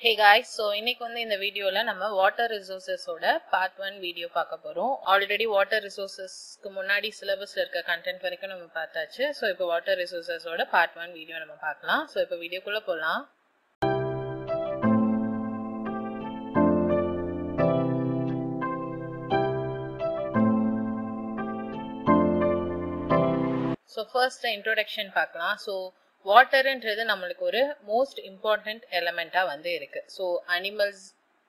ஹே காய் ஸோ இன்னைக்கு வந்து இந்த வீடியோவில் நம்ம வாட்டர் ரிசோர்ஸஸோட பார்ட் ஒன் வீடியோ பார்க்க போகிறோம் ஆல்ரெடி வாட்டர் ரிசோர்ஸஸ்க்கு முன்னாடி சிலபஸில் இருக்க கண்டென்ட் வரைக்கும் நம்ம பார்த்தாச்சு. ஸோ இப்போ வாட்டர் ரிசோர்ஸஸோட பார்ட் ஒன் வீடியோ நம்ம பார்க்கலாம். ஸோ இப்போ வீடியோக்குள்ளே போகலாம் ஸோ ஃபர்ஸ்ட் இன்ட்ரோடக்ஷன் பார்க்கலாம். ஸோ வாட்டருன்றது நம்மளுக்கு ஒரு மோஸ்ட் இம்பார்ட்டண்ட் எலமெண்ட்டாக வந்து இருக்கு. ஸோ அனிமல்ஸ்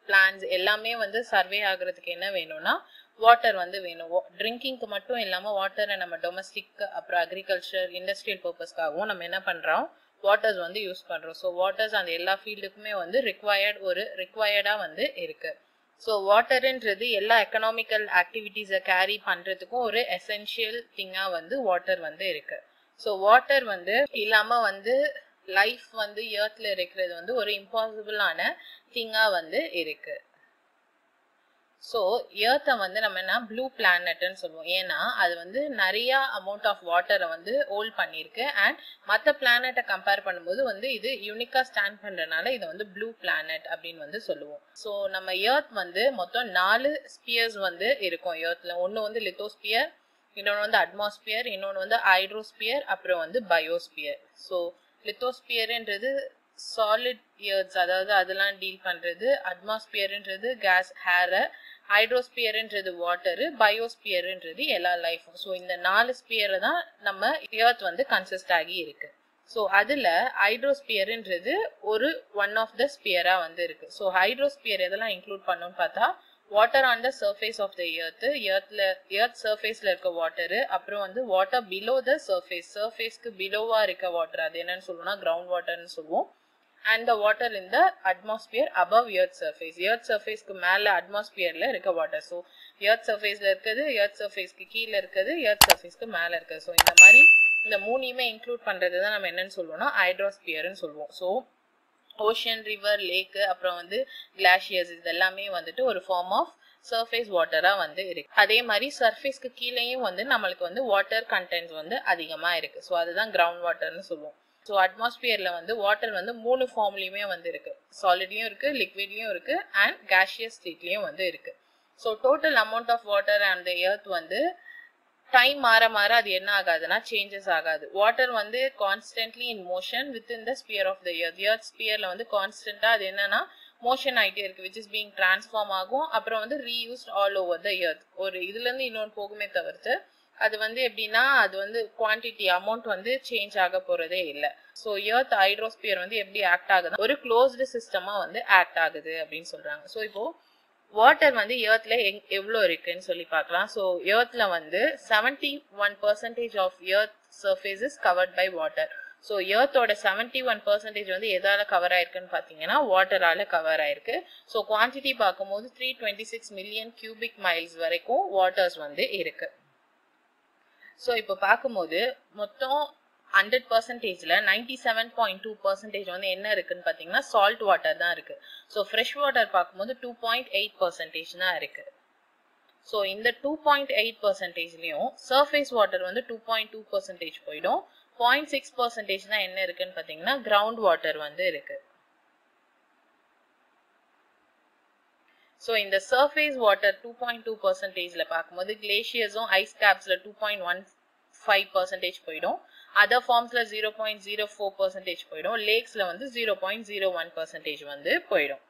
பிளான்ஸ் எல்லாமே வந்து சர்வே ஆகுறதுக்கு என்ன வேணும்னா வாட்டர் வந்து வேணும். ட்ரிங்கிங்க்கு மட்டும் இல்லாமல் வாட்டரை நம்ம டொமஸ்டிக் அப்புறம் அக்ரிகல்ச்சர் இண்டஸ்ட்ரியல் பர்பஸ்க்காகவும் நம்ம என்ன பண்ணுறோம் வாட்டர்ஸ் வந்து யூஸ் பண்ணுறோம் ஸோ வாட்டர்ஸ் அந்த எல்லா ஃபீல்டுக்குமே வந்து ரிக்வயர்ட் ஒரு ரிக்வயர்டாக வந்து இருக்குது ஸோ வாட்டருன்றது எல்லா எக்கனாமிக்கல் ஆக்டிவிட்டீஸை கேரி பண்ணுறதுக்கும் ஒரு எசென்ஷியல் திங்காக வந்து வாட்டர் வந்து இருக்குது ஸோ வாட்டர் வந்து இல்லாமல் வந்து லைஃப் வந்து ஏர்த்தில் இருக்கிறது வந்து ஒரு இம்பாசிபிளான திங்காக வந்து இருக்கு. ஸோ ஏர்த்தை வந்து நம்ம என்ன ப்ளூ பிளானட்னு சொல்லுவோம். ஏன்னா அது வந்து நிறைய அமௌண்ட் ஆஃப் வாட்டரை வந்து ஹோல்ட் பண்ணியிருக்கு அண்ட் மற்ற பிளானட்டை கம்பேர் பண்ணும்போது வந்து இது யூனிக்காக ஸ்டாண்ட் பண்ணுறதுனால இதை வந்து ப்ளூ பிளானட் அப்படின்னு வந்து சொல்லுவோம். ஸோ நம்ம ஏர்த் வந்து மொத்தம் நாலு ஸ்பியர்ஸ் வந்து இருக்கும். ஏர்த்தில் ஒன்று வந்து லித்தோஸ்பியர் இன்னொன்று வந்து அட்மாஸ்பியர் இன்னொன்று வந்து ஹைட்ரோஸ்பியர் அப்புறம் வந்து பயோஸ்பியர் ஸோ லித்தோஸ்பியர்ன்றது சாலிட் இயர்ஸ் அதாவது அதெல்லாம் டீல் பண்ணுறது அட்மாஸ்பியர்ன்றது கேஸ் ஹேரை ஹைட்ரோஸ்பியர்ன்றது வாட்டரு பயோஸ்பியர்ன்றது எல்லா லைஃபும் ஸோ இந்த நாலு ஸ்பியரை தான் நம்ம இயர்த் வந்து கன்சிஸ்ட் ஆகி இருக்கு. ஸோ அதில் ஹைட்ரோஸ்பியர்ன்றது ஒரு ஒன் ஆஃப் த ஸ்பியராக வந்து இருக்கு. ஸோ ஹைட்ரோஸ்பியர் எதெல்லாம் இன்க்ளூட் பண்ணோம்னு பார்த்தா water on the surface of the earth எர்த்ல earth சர்ஃபேஸ்ல இருக்க வாட்டரு அப்புறம் வந்து வாட்டர் பிலோ த சர்ஃபேஸ் சர்ஃபேஸ்க்கு பிலோவா இருக்க வாட்டர் அது என்னன்னு சொல்லுவோம்னா கிரவுண்ட் வாட்டர்னு சொல்லுவோம். And the water in the atmosphere above earth surface earth சர்ஃபேஸ்க்கு மேல அட்மாஸ்பியர்ல இருக்க வாட்டர் ஸோ எர்த் சர்ஃபேஸ்ல இருக்குது எர்த் சர்ஃபேஸ்க்கு கீழே இருக்குது எர்த் சர்ஃபேஸ்க்கு மேல இருக்குது. ஸோ இந்த மாதிரி இந்த மூணையுமே இன்க்ளூட் பண்றது தான் நம்ம என்னன்னு சொல்லுவோம்னா ஹைட்ராஸ்பியர்னு சொல்லுவோம். ஸோ ஓஷன் ரிவர் லேக்கு அப்புறம் வந்து கிளாஷியர்ஸ் இது எல்லாமே வந்துட்டு ஒரு ஃபார்ம் ஆஃப் சர்ஃபேஸ் வாட்டராக வந்து இருக்கு. அதே மாதிரி சர்ஃபேஸ்க்கு கீழேயும் வந்து நம்மளுக்கு வந்து வாட்டர் கண்டென்ட்ஸ் வந்து அதிகமாக இருக்கு. ஸோ அதுதான் கிரவுண்ட் வாட்டர்னு சொல்லுவோம். ஸோ அட்மாஸ்பியர்ல வந்து வாட்டர் வந்து மூணு ஃபார்ம்லயுமே வந்து இருக்கு. சாலிட்லயும் இருக்கு லிக்விட்லயும் இருக்கு அண்ட் கேஷியஸ் ஸ்டேட்லயும் வந்து இருக்கு. So total amount of water and the earth வந்து டைம் மாற மாற அது என்ன ஆகாதுன்னா சேஞ்சஸ் ஆகாது. வாட்டர் வந்து constantly in motion with in the sphere of the ear earth ஸ்பியர்ல வந்து கான்ஸ்டன்டா அது என்னன்னா மோஷன் ஆகிட்டே இருக்கு விச் இஸ் பீங் டிரான்ஸ்ஃபார்ம் ஆகும். அப்புறம் வந்து reused all over the earth ஒரு இதுல இருந்து இன்னொன்று போகுமே தவிர்த்து அது வந்து எப்படின்னா அது வந்து குவான்டிட்டி அமௌண்ட் வந்து சேஞ்ச் ஆக போறதே இல்லை. ஸோ இயர்த் ஹைட்ரோஸ்பியர் வந்து எப்படி ஆக்ட் ஆகுது ஒரு க்ளோஸ்டு சிஸ்டமா வந்து ஆக்ட் ஆகுது அப்படின்னு சொல்றாங்க. ஸோ இப்போ வாட்டர் வந்து ஏர்த்ல எவ்வளோ இருக்குன்னு சொல்லி பார்க்கலாம். ஸோ ஏர்த்ல வந்து seventy one percentage of earth surface is covered by water so ஏர்த்தோட seventy one percentage வந்து எதால கவர் ஆயிருக்குன்னு பார்த்தீங்கன்னா வாட்டரால கவர் ஆயிருக்கு. ஸோ குவான்டிட்டி பார்க்கும்போது three twenty six million cubic miles வரைக்கும் வாட்டர்ஸ் வந்து இருக்கு. ஸோ இப்போ பார்க்கும்போது மொத்தம் ஹண்ட்ரட் பர்சன்டேஜில் ninety seven point two percentage வந்து என்ன இருக்குன்னு பார்த்தீங்கன்னா சால்ட் வாட்டர் தான் இருக்கு. ஸோ ஃப்ரெஷ் வாட்டர் பார்க்கும்போது டூ பாயிண்ட் எயிட் பர்சன்டேஜ் தான் இருக்கு. ஸோ இந்த டூ பாயிண்ட் எயிட் பர்சன்டேஜ்லையும் சர்ஃபேஸ் வாட்டர் வந்து டூ பாயிண்ட் டூ பர்சன்டேஜ் போயிடும். பாயிண்ட் சிக்ஸ் பர்சன்டேஜ் தான் என்ன இருக்குன்னு பார்த்தீங்கன்னா கிரவுண்ட் வாட்டர் வந்து இருக்கு. ஸோ இந்த surface water two point two பர்சன்டேஜ்ல பார்க்கும்போது கிளேஷியர்ஸும் ice கேப்ஸ்ல two point one five percentage போயிடும். Other ஃபார்ம்ஸில் zero point zero four percentage போயிடும். லேக்ஸில் வந்து zero point zero one percentage வந்து போயிடும்.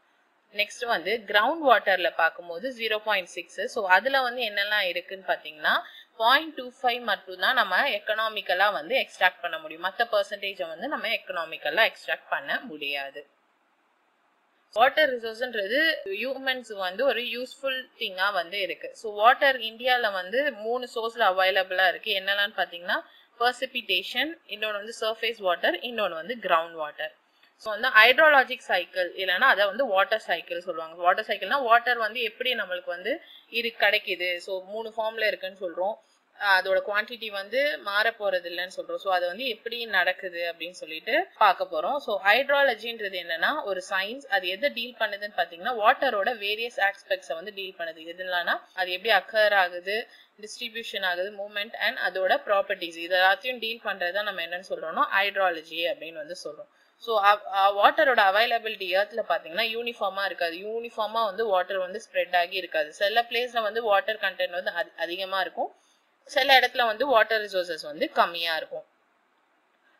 நெக்ஸ்ட் வந்து கிரவுண்ட் வாட்டரில் பார்க்கும்போது ஜீரோ பாயிண்ட் சிக்ஸ் ஸோ அதில் வந்து என்னெல்லாம் இருக்குன்னு பார்த்தீங்கன்னா பாயிண்ட் டூ ஃபைவ் மட்டும் தான் நம்ம எக்கனாமிக்கலாக வந்து எக்ஸ்ட்ராக்ட் பண்ண முடியும். மற்ற பர்சன்டேஜை வந்து நம்ம எக்கனாமிக்கலாக எக்ஸ்ட்ராக்ட் பண்ண முடியாது. வாட்டர் ரிசோர்ஸ்ன்றது ஹியூமன்ஸ் வந்து ஒரு யூஸ்ஃபுல் திங்காக வந்து இருக்கு. ஸோ வாட்டர் இந்தியாவில் வந்து மூணு சோர்ஸில் அவைலபிளாக இருக்கு. என்னெல்லாம் பார்த்தீங்கன்னா பர்சிபிடேஷன் இன்னொன்று வந்து சர்ஃபேஸ் வாட்டர் இன்னொன்று வந்து கிரவுண்ட் வாட்டர் ஸோ வந்து ஹைட்ராலஜிக் சைக்கிள் இல்லைன்னா அதை வந்து வாட்டர் சைக்கிள் சொல்லுவாங்க. வாட்டர் சைக்கிள்னா வாட்டர் வந்து எப்படி நம்மளுக்கு வந்து இரு கிடைக்குது. ஸோ மூணு ஃபார்மில் இருக்குன்னு சொல்கிறோம் அதோட குவான்டிட்டி வந்து மாற போறது இல்லைன்னு சொல்றோம். ஸோ அது வந்து எப்படி நடக்குது அப்படின்னு சொல்லிட்டு பார்க்க போறோம். ஸோ ஹைட்ராலஜின்றது என்னன்னா ஒரு சயின்ஸ் அது எதை டீல் பண்ணுதுன்னு பாத்தீங்கன்னா வாட்டரோட வேரியஸ் ஆஸ்பெக்ட்ஸை வந்து டீல் பண்ணுது. எதுலாம்னா அது எப்படி அக்கர் ஆகுது? டிஸ்ட்ரிபியூஷன் ஆகுது மூமெண்ட் அண்ட் அதோட ப்ராப்பர்ட்டிஸ் இது எல்லாத்தையும் டீல் பண்றதை நம்ம என்னன்னு சொல்றோம்னா ஹைட்ராலஜி அப்படின்னு வந்து சொல்றோம். ஸோ வாட்டரோட அவைலபிலிட்டி ஏர்த்தில் பார்த்தீங்கன்னா யூனிஃபார்மாக இருக்காது. யூனிஃபார்மாக வந்து வாட்டர் வந்து ஸ்ப்ரெட் ஆகி இருக்காது. சில பிளேஸில் வந்து வாட்டர் கண்டென்ட் வந்து அதிகமாக இருக்கும். சில இடத்துல வந்து வாட்டர் ரிசோர்சஸ் வந்து கம்மியாக இருக்கும்.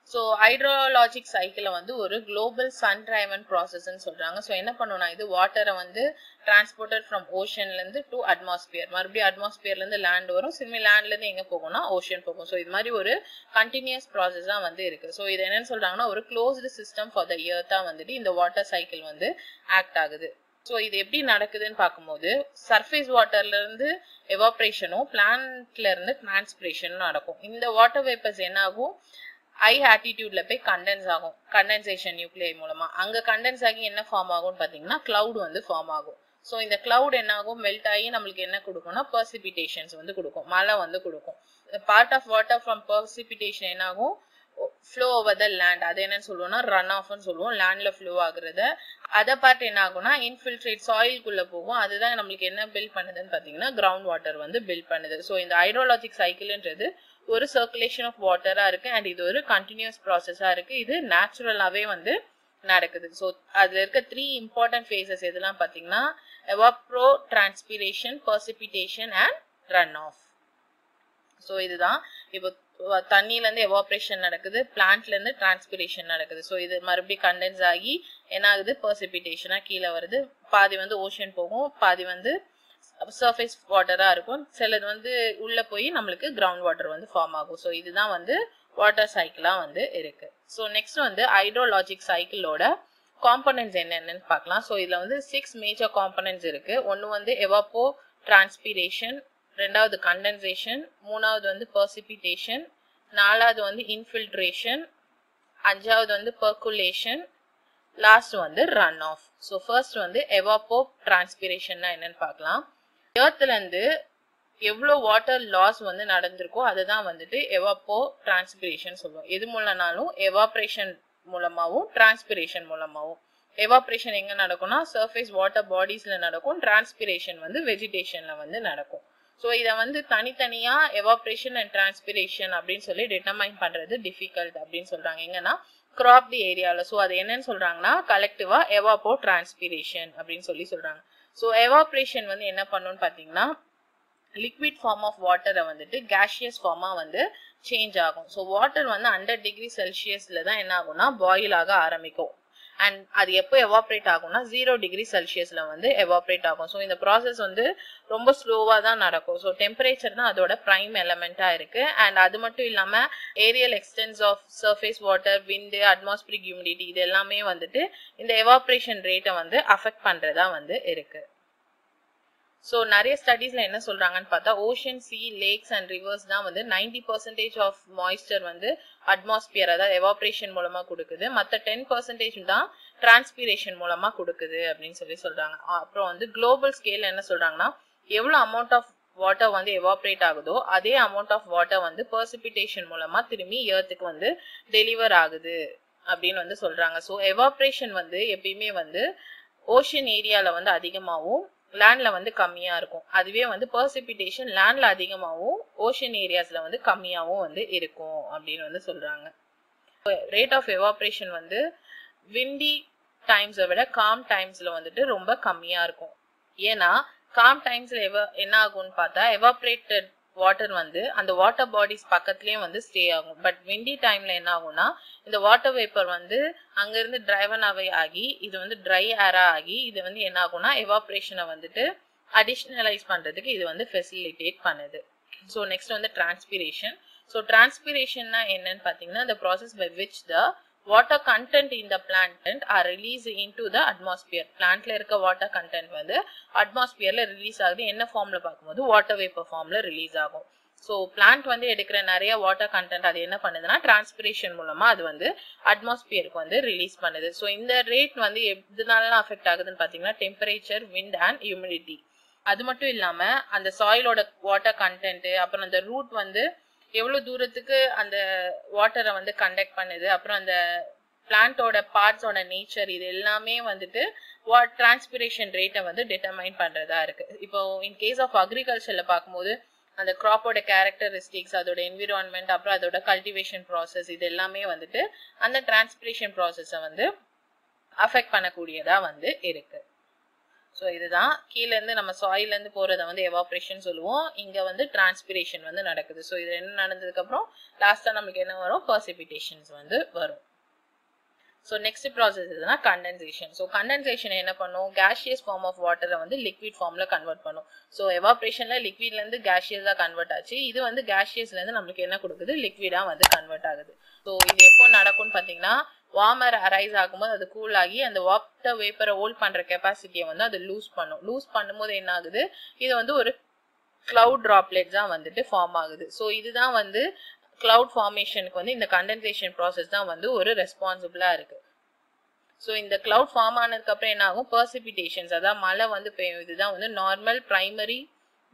ஸோ ஹைட்ரோலாஜிக் சைக்கிளை வந்து ஒரு குளோபல் சன் டிரைவன் ப்ராசஸ்ன்னு சொல்கிறாங்க ஸோ என்ன பண்ணணும்னா இது வாட்டரை வந்து டிரான்ஸ்போர்ட்டட் ஃப்ரம் ஓஷன்லேருந்து டு அட்மாஸ்பியர் மறுபடியும் அட்மாஸ்பியர்லேருந்து லேண்ட் வரும். சிறுமி லேண்ட்லேருந்து எங்கே போகும்னா ஓஷன் போகும். ஸோ இது மாதிரி ஒரு கண்டினியூஸ் ப்ராசஸ் தான் வந்து இருக்குது ஸோ இது என்னன்னு சொல்கிறாங்கன்னா ஒரு க்ளோஸ்டு சிஸ்டம் ஃபார் த இயர்த்தா வந்துட்டு இந்த வாட்டர் சைக்கிள் வந்து ஆக்ட் ஆகுது. ஸோ இது எப்படி நடக்குதுன்னு பார்க்கும்போது சர்ஃபேஸ் வாட்டர்லேருந்து எவாப்ரேஷனும் பிளான்ட்லேருந்து டிரான்ஸ்பிரேஷனும் நடக்கும். இந்த வாட்டர் வேப்பர்ஸ் என்ன ஆகும் ஹை ஆட்டிடியூட்ல போய் கண்டென்ஸ் ஆகும். கண்டென்சேஷன் நியூக்ளியர் மூலமா. அங்க கண்டென்ஸ் ஆகி என்ன ஃபார்ம் ஆகும்னு பாத்தீங்கன்னா கிளவுட் வந்து ஃபார்ம் ஆகும். ஸோ இந்த கிளவுட் என்ன ஆகும் மெல்ட் ஆகி நம்மளுக்கு என்ன கொடுக்கும்னா பர்சிபிடேஷன்ஸ் வந்து கொடுக்கும். மழை வந்து கொடுக்கும். Part of water from precipitation என்ன ஆகும் ஃப்ளோ ஓவர் த லேண்ட் அது என்னன்னு சொல்லுவோம்னா ரன் ஆஃப்னு சொல்லுவோம். லேண்ட்ல ஃப்ளோ ஆகுறத. அதை பார்ட் என்ன ஆகும்னா இன்ஃபில்ட்ரேட் சாயில்குள்ள போகும். அதுதான் நம்மளுக்கு என்ன பில்ட் பண்ணுதுன்னு பாத்தீங்கன்னா கிரவுண்ட் வாட்டர் வந்து பில்ட் பண்ணுது. ஸோ இந்த ஹைட்ரோலாஜிக் சைக்கிள்ன்றது ஒரு சர்க்குலேஷன் ஆஃப் வாட்டராக இருக்குது அண்ட் இது ஒரு கண்டினியூஸ் ப்ராசஸாக இருக்குது இது நேச்சுரலாகவே வந்து நடக்குது. ஸோ அதில் இருக்க த்ரீ இம்பார்ட்டன்ட் ஃபேஸஸ் எதெல்லாம் பார்த்தீங்கன்னா evapotranspiration precipitation and run off so இதுதான். இப்போ தண்ணியிலேருந்து எவாப்ரேஷன் நடக்குது பிளான்ட்லேருந்து டிரான்ஸ்பிரேஷன் நடக்குது. ஸோ இது மறுபடியும் கண்டென்ஸ் ஆகி என்ன ஆகுது பர்சிபிட்டேஷனாக கீழே வருது. பாதி வந்து ஓஷன் போகும் பாதி வந்து சர்ஃபேஸ் வாட்டராக இருக்கும். சிலது வந்து உள்ளே போய் நம்மளுக்கு கிரவுண்ட் வாட்டர் வந்து ஃபார்ம் ஆகும். ஸோ இதுதான் வந்து வாட்டர் சைக்கிளாக வந்து இருக்கு. ஸோ நெக்ஸ்ட் வந்து ஹைட்ரோலாஜிக் சைக்கிளோட காம்பனன்ட்ஸ் என்னென்னு பார்க்கலாம். ஸோ இதில் வந்து சிக்ஸ் மேஜர் காம்பனன்ட்ஸ் இருக்கு. ஒன்று வந்து எவாப்போ டிரான்ஸ்பிரேஷன் ரெண்டாவது கண்டென்சேஷன் மூணாவது வந்து பர்சிபிட்டேஷன் நாலாவது வந்து இன்ஃபில்ட்ரேஷன் அஞ்சாவது வந்து பர்குலேஷன் லாஸ்ட் வந்து ரன் ஆஃப் ஸோ ஃபர்ஸ்ட் வந்து எவாப்போ டிரான்ஸ்பிரேஷன்னா என்னன்னு பார்க்கலாம். ஏர்த்ல இருந்து எவ்வளோ வாட்டர் லாஸ் வந்து நடந்திருக்கோ அதுதான் வந்துட்டு எவாப்போ டிரான்ஸ்பிரேஷன் சொல்லுவோம் எது மூலனாலும் எவாப்ரேஷன் மூலமாவும் டிரான்ஸ்பிரேஷன் மூலமாவும். எவாப்ரேஷன் எங்கே நடக்கும்னா சர்ஃபேஸ் வாட்டர் பாடிஸ்ல நடக்கும் டிரான்ஸ்பிரேஷன் வந்து வெஜிடேஷன்ல வந்து நடக்கும். ஸோ இதை வந்து தனித்தனியா எவாப்ரேஷன் அண்ட் டிரான்ஸ்பிரேஷன் அப்படின்னு சொல்லி டிட்டர்மைன் பண்றது டிஃபிகல்ட் அப்படின்னு சொல்றாங்க. எங்கன்னா கிராப்டி ஏரியாவில் ஸோ அது என்னன்னு சொல்கிறாங்கன்னா கலெக்டிவாக எவாப்போ டிரான்ஸ்பிரேஷன் அப்படின்னு சொல்லி சொல்கிறாங்க ஸோ எவாப்ரேஷன் வந்து என்ன பண்ணுன்னு பார்த்தீங்கன்னா லிக்விட் ஃபார்ம் ஆஃப் வாட்டரை வந்துட்டு கேஷியஸ் ஃபார்மாக வந்து சேஞ்ச் ஆகும். ஸோ வாட்டர் வந்து ஹண்ட்ரட் டிகிரி செல்சியஸில் தான் என்ன ஆகும்னா பாயில் ஆக ஆரம்பிக்கும். அண்ட் அது எப்போ எவாப்ரேட் ஆகும்னா ஜீரோ டிகிரி செல்சியஸில் வந்து எவாப்ரேட் ஆகும். ஸோ இந்த ப்ராசஸ் வந்து ரொம்ப ஸ்லோவாக தான் நடக்கும். ஸோ டெம்பரேச்சர் தான் அதோட ப்ரைம் எலமெண்ட்டாக இருக்குது அண்ட் அது மட்டும் இல்லாமல் aerial extents of surface water wind atmospheric humidity இது எல்லாமே வந்துட்டு இந்த எவாப்ரேஷன் ரேட்டை வந்து அஃபெக்ட் பண்ணுறதா வந்து இருக்குது ஸோ நிறைய ஸ்டடீஸில் என்ன சொல்றாங்கன்னு பார்த்தா ocean sea lakes and rivers தான் வந்து நைன்டி பர்சன்டேஜ் ஆஃப் மாய்ஸ்டர் வந்து அட்மாஸ்பியர் அதாவது எவாப்ரேஷன் மூலமா கொடுக்குது. மற்ற டென் பர்சன்டேஜ் தான் டிரான்ஸ்பிரேஷன் மூலமா கொடுக்குது அப்படின்னு சொல்லி சொல்றாங்க. அப்புறம் வந்து குளோபல் ஸ்கேலில் என்ன சொல்றாங்கன்னா எவ்வளோ அமௌண்ட் ஆஃப் வாட்டர் வந்து எவாப்ரேட் ஆகுதோ அதே அமௌண்ட் ஆஃப் வாட்டர் வந்து பர்சிபிட்டேஷன் மூலமா திரும்பி ஏர்த்துக்கு வந்து டெலிவர் ஆகுது அப்படின்னு வந்து சொல்றாங்க. ஸோ எவாப்ரேஷன் வந்து எப்பயுமே வந்து ஓஷன் ஏரியால வந்து அதிகமாகவும் லேண்டில் வந்து கம்மியாக இருக்கும். அதுவே வந்து பர்சிபிட்டேஷன் லேண்டில் அதிகமாகவும் ஓஷன் ஏரியாஸில் வந்து கம்மியாகவும் வந்து இருக்கும் அப்படின்னு வந்து சொல்கிறாங்க ரேட் ஆஃப் எவாப்ரேஷன் வந்து விண்டி டைம்ஸை விட காம் டைம்ஸில் வந்துட்டு ரொம்ப கம்மியாக இருக்கும். ஏன்னா காம் டைம்ஸில் எவ என்ன ஆகும்னு பார்த்தா எவாப்ரேட்டட் வாட்டர் வந்து அந்த வாட்டர் பாடிஸ் பக்கத்துலேயும் வந்து ஸ்டே ஆகும். பட் விண்டி டைம்ல என்ன ஆகும்னா இந்த வாட்டர் வேப்பர் வந்து அங்கேருந்து டிரைவன் ஆகி இது வந்து ட்ரை ஏரா ஆகி இது வந்து என்ன ஆகும்னா எவாப்ரேஷனை வந்துட்டு அடிஷ்னலைஸ் பண்ணுறதுக்கு இது வந்து ஃபெசிலிட்டேட் பண்ணுது. ஸோ நெக்ஸ்ட் வந்து டிரான்ஸ்பிரேஷன் ஸோ டிரான்ஸ்பிரேஷன்னா என்னன்னு பார்த்தீங்கன்னா இந்த process by which the water content இந்த plant are release released the atmosphere atmosphere. பிளான்ட்ல இருக்க வாட்டர் கண்டென்ட் வந்து அட்மாஸ்பியர்ல ரிலீஸ் ஆகுது. என்ன ஃபார்ம்ல பார்க்கும்போது வாட்டர் வேப்பர் ஃபார்ம்ல ரிலீஸ் ஆகும். ஸோ பிளான்ட் வந்து எடுக்கிற நிறைய வாட்டர் கண்டென்ட் அது என்ன பண்ணுதுன்னா டிரான்ஸ்பிரேஷன் மூலமா அது வந்து அட்மாஸ்பியருக்கு வந்து ரிலீஸ் பண்ணுது. ஸோ இந்த ரேட் வந்து எதனாலலாம் அஃபெக்ட் ஆகுதுன்னு பார்த்தீங்கன்னா டெம்பரேச்சர் விண்ட் அண்ட் ஹியூமிடிட்டி அது மட்டும் இல்லாம அந்த சாயிலோட வாட்டர் கண்டென்ட் அப்புறம் அந்த ரூட் வந்து எவ்வளோ தூரத்துக்கு அந்த வாட்டரை வந்து கண்டக்ட் பண்ணுது? அப்புறம் அந்த பிளான்ட்டோட பார்ட்ஸோட நேச்சர் இது எல்லாமே வந்துட்டு டிரான்ஸ்பிரேஷன் ரேட்டை வந்து டிட்டர்மைன் பண்ணுறதா இருக்கு. இப்போ இன் கேஸ் ஆஃப் அக்ரிகல்ச்சரில் பார்க்கும்போது அந்த க்ராப்போட கேரக்டரிஸ்டிக்ஸ் அதோட என்விரான்மெண்ட் அப்புறம் அதோட கல்டிவேஷன் ப்ராசஸ் இது எல்லாமே வந்துட்டு அந்த டிரான்ஸ்பிரேஷன் ப்ராசஸை வந்து அஃபெக்ட் பண்ணக்கூடியதாக வந்து இருக்கு. ஸோ இதுதான். கீழேருந்து நம்ம சாயிலேருந்து போகிறத வந்து எவாப்ரேஷன் சொல்லுவோம். இங்கே வந்து டிரான்ஸ்பிரேஷன் வந்து நடக்குது. ஸோ இது என்ன நடந்ததுக்கப்புறம் லாஸ்ட்டாக நமக்கு என்ன வரும்? பர்சிபிடேஷன்ஸ் வந்து வரும். ஸோ நெக்ஸ்ட் ப்ராசஸ் எதுனா கண்டென்சேஷன் ஸோ கண்டென்சேஷன் என்ன பண்ணும்? கேஷியஸ் ஃபார்ம் ஆஃப் வாட்டரை வந்து லிக்விட் ஃபார்மில் கன்வெர்ட் பண்ணும். ஸோ எவாப்ரேஷனில் லிக்விட்லேருந்து கேஷியஸாக கன்வெர்ட் ஆச்சு. இது வந்து கேஷியஸ்லேருந்து நம்மளுக்கு என்ன கொடுக்குது? லிக்விடாக வந்து கன்வெர்ட் ஆகுது. ஸோ இது எப்போ நடக்கும்னு பார்த்தீங்கன்னா வார்மர் அரைஸ் ஆகும்போது அது கூல் ஆகி அந்த வாட்டர் வேப்பரை ஹோல்ட் பண்ற கெப்பாசிட்டியை வந்து அது லூஸ் பண்ணும். லூஸ் பண்ணும்போது என்ன ஆகுது? இது வந்து ஒரு கிளவுட் டிராப்லெட்ஸ் தான் வந்துட்டு ஃபார்ம் ஆகுது. ஸோ இதுதான் வந்து கிளவுட் ஃபார்மேஷனுக்கு வந்து இந்த கண்டென்சேஷன் ப்ராசஸ் தான் வந்து ஒரு ரெஸ்பான்சிபிளா இருக்கு. ஸோ இந்த கிளவுட் ஃபார்ம் ஆனதுக்கப்புறம் என்ன ஆகும்? பர்சிபிடேஷன்ஸ் அதாவது மழை வந்து பெய்யும். இதுதான் வந்து நார்மல் பிரைமரி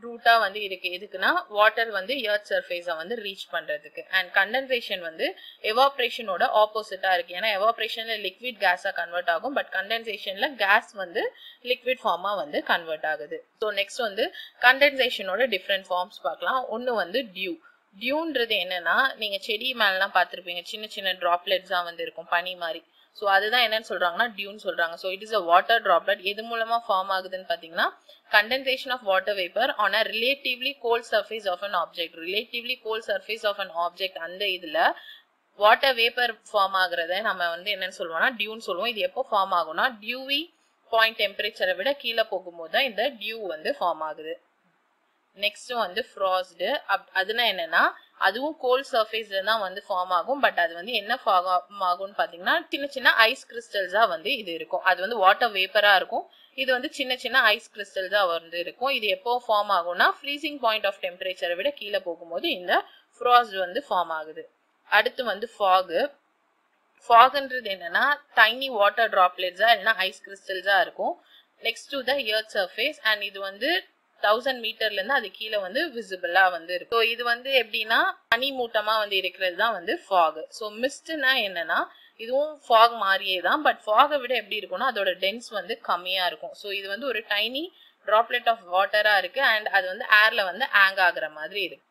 ரூட்டாக வந்து இருக்கு. எதுக்குன்னா வாட்டர் வந்து எர்த் சர்ஃபேஸை வந்து ரீச் பண்ணுறதுக்கு அண்ட் கண்டென்சேஷன் வந்து எவாப்ரேஷனோட ஆப்போசிட்டாக இருக்கு. ஏன்னா எவாப்ரேஷனில் லிக்விட் கேஸாக கன்வெர்ட் ஆகும். பட் கண்டென்சேஷனில் கேஸ் வந்து லிக்விட் ஃபார்மாக வந்து கன்வெர்ட் ஆகுது. ஸோ நெக்ஸ்ட் வந்து கண்டென்சேஷனோட டிஃப்ரெண்ட் ஃபார்ம்ஸ் பார்க்கலாம். ஒன்று வந்து டியூ டியூன்றது என்னன்னா நீங்கள் செடி மேலாம் பார்த்துருப்பீங்க. சின்ன சின்ன ட்ராப்லெட்ஸாக வந்து இருக்கும். பனி மாதிரி. ஸோ அதுதான் என்னன்னு சொல்றாங்கன்னா டியூன் சொல்றாங்க. So it is a water droplet எது மூலமா ஃபார்ம் ஆகுதுன்னு பாத்தீங்கன்னா condensation of water vapour on a relatively cold surface of an object relatively cold surface of an object அந்த இதுல வாட்டர் வேப்பர் ஃபார்ம் ஆகுறத நம்ம வந்து என்னன்னு சொல்லுவோம்னா டியூன் சொல்லுவோம். இது எப்போ ஃபார்ம் ஆகும்னா டியூவி பாயிண்ட் டெம்பரேச்சரை விட கீழே போகும்போது தான் இந்த டியூ வந்து ஃபார்ம் ஆகுது. நெக்ஸ்ட் வந்து ஃப்ராஸ்டு அப் அதுனா என்னன்னா அதுவும் கோல்ட் சர்ஃபேஸ்ல தான் வந்து ஃபார்ம் ஆகும். பட் அது வந்து என்ன ஃபார்ம் ஆகும்னு பார்த்தீங்கன்னா சின்ன சின்ன ஐஸ் கிறிஸ்டல்ஸா வந்து இது இருக்கும். அது வந்து வாட்டர் வேப்பரா இருக்கும். இது வந்து சின்ன சின்ன ஐஸ் கிறிஸ்டல்ஸா வந்து இருக்கும். இது எப்போ ஃபார்ம் ஆகும்னா ஃப்ரீசிங் பாயிண்ட் ஆஃப் டெம்பரேச்சரை விட கீழே போகும்போது இந்த ஃப்ராஸ்ட் வந்து ஃபார்ம் ஆகுது. அடுத்து வந்து ஃபாகு ஃபாகுன்றது என்னன்னா டைனி வாட்டர் டிராப்லெட்ஸா இல்லைன்னா ஐஸ் கிறிஸ்டல்ஸா இருக்கும். Next to the earth surface and இது வந்து தௌசண்ட் மீட்டர்ல இருந்து அது கீழே வந்து விசிபிளா வந்து இருக்கு ஸோ இது வந்து எப்படின்னா பனி மூட்டமா வந்து இருக்கிறது தான் வந்து ஃபாக் ஸோ மிஸ்ட்னா என்னன்னா இதுவும் ஃபாக் மாதிரியே தான். பட் ஃபாகை விட எப்படி இருக்கும்னா அதோட டென்ஸ் வந்து கம்மியா இருக்கும். ஸோ இது வந்து ஒரு டைனி ட்ராப்லெட் ஆஃப் வாட்டரா இருக்கு. அண்ட் அது வந்து ஏர்ல வந்து ஆங் ஆகுற மாதிரி இருக்கு.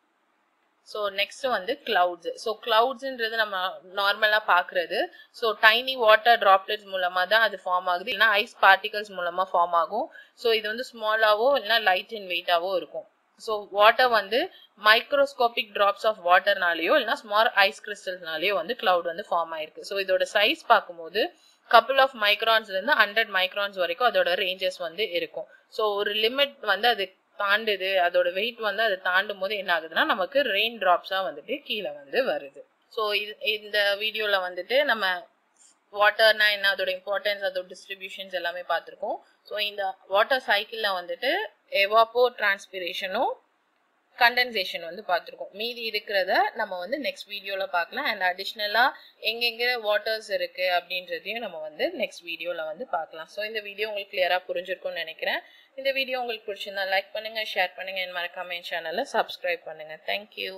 ஸோ நெக்ஸ்ட் வந்து கிளவுட்ஸ் ஸோ கிளவுட்ஸ்ன்றது நம்ம நார்மலாக பார்க்குறது ஸோ டைனி வாட்டர் ட்ராப்லெட்ஸ் மூலமாக தான் அது ஃபார்ம் ஆகுது. இல்லைனா ஐஸ் பார்ட்டிகல்ஸ் மூலமாக ஃபார்ம் ஆகும். ஸோ இது வந்து ஸ்மாலாவோ இல்லைன்னா லைட் இன் வெயிட்டாவோ இருக்கும். ஸோ வாட்டர் வந்து மைக்ரோஸ்கோபிக் ட்ராப்ஸ் ஆஃப் வாட்டர்னாலேயோ இல்லைனா ஸ்மால் ஐஸ் கிறிஸ்டல்ஸ்னாலேயோ வந்து கிளவுட் வந்து ஃபார்ம் ஆயிருக்கு. ஸோ இதோட சைஸ் பார்க்கும்போது கப்புள் ஆஃப் மைக்ரான்ஸ்லேருந்து ஹண்ட்ரட் மைக்ரான்ஸ் வரைக்கும் அதோட ரேஞ்சஸ் வந்து இருக்கும். ஸோ ஒரு லிமிட் வந்து அது தாண்டுது அதோட வெயிட் வந்து அதை தாண்டும் போது என்ன ஆகுதுன்னா நமக்கு ரெயின் ட்ராப்ஸாக வந்துட்டு கீழே வந்து வருது. ஸோ இது இந்த வீடியோவில் வந்துட்டு நம்ம வாட்டர்னா என்ன அதோட இம்பார்ட்டன்ஸ் அதோட டிஸ்ட்ரிபியூஷன்ஸ் எல்லாமே பார்த்துருக்கோம். ஸோ இந்த வாட்டர் சைக்கிளில் வந்துட்டு எவாப்போ டிரான்ஸ்பிரேஷனும் கண்டென்சேஷன் வந்து பார்த்துருக்கோம். மீதி இருக்கிறத நம்ம வந்து நெக்ஸ்ட் வீடியோவில் பார்க்கலாம். அண்ட் அடிஷ்னலாக எங்கெங்கே வாட்டர்ஸ் இருக்குது அப்படின்றதையும் நம்ம வந்து நெக்ஸ்ட் வீடியோவில் வந்து பார்க்கலாம். ஸோ இந்த வீடியோ உங்களுக்கு கிளியராக புரிஞ்சிருக்கும்னு நினைக்கிறேன். இந்த வீடியோ உங்களுக்கு பிடிச்சிருந்தா லைக் பண்ணுங்கள் ஷேர் பண்ணுங்கள் என் மறக்காம என் சேனலை சப்ஸ்கிரைப் பண்ணுங்கள் தேங்க்யூ